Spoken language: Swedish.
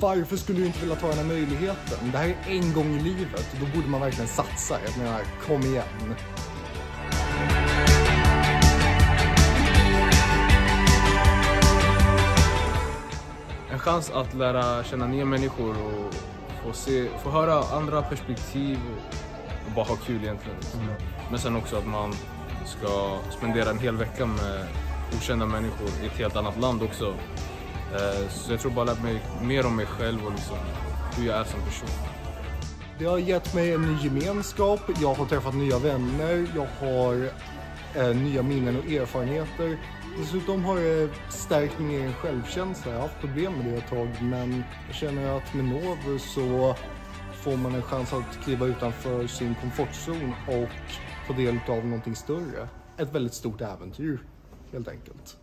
varför skulle du inte vilja ta den här möjligheten? Det här är en gång i livet och då borde man verkligen satsa. Jag menar, kom igen. En chans att lära känna nya människor och få, se, få höra andra perspektiv och, bara ha kul egentligen. Men sen också att man ska spendera en hel vecka med okända människor i ett helt annat land också. Eh, så jag tror bara lärt mig mer om mig själv och liksom hur jag är som person. Det har gett mig en ny gemenskap, jag har träffat nya vänner, jag har eh, nya minnen och erfarenheter. Dessutom har det stärkt min egen självkänsla. Jag har haft problem med det ett tag men jag känner att med Novo så får man en chans att kliva utanför sin komfortzon och ta del av någonting större. Ett väldigt stort äventyr helt enkelt.